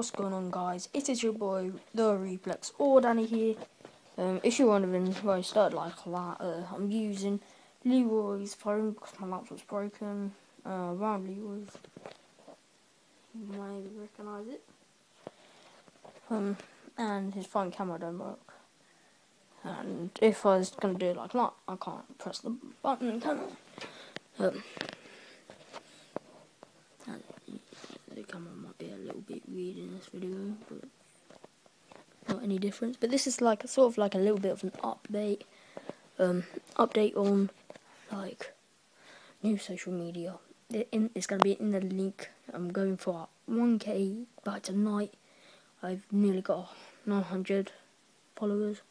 what's going on guys? It is your boy, The Replex, or Danny here. Um, if you're wondering why I started like that, uh, I'm using Leroy's phone because my laptop's broken. Uh, around Leroy's. You might recognise it. Um, and his phone camera don't work. And if I was going to do it like that, I can't press the button, can I? Um, the camera might be a little bit weird in this video, but not any difference. But this is like sort of like a little bit of an update, um, update on like new social media. It's going to be in the link. I'm going for 1k by tonight. I've nearly got 900 followers.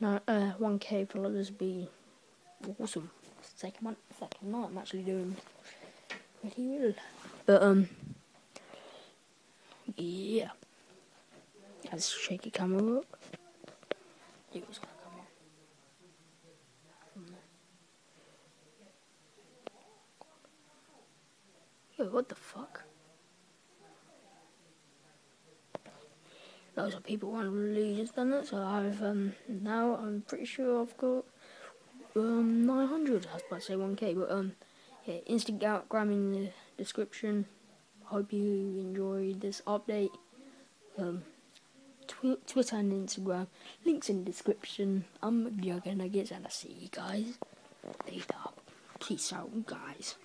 Now, uh, 1k followers be awesome. Second month, second night, I'm actually doing really well. But um, yeah. Has shaky camera work? It was gonna come on. Yo, what the fuck? Loads of people want to release done it, so I've um now I'm pretty sure I've got um 900. I was about to say 1k, but um yeah, Instagram in the description hope you enjoyed this update. Um, tw Twitter and Instagram, links in the description. I'm Jugger Nuggets, and I see you guys later. Peace out, guys.